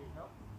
need help?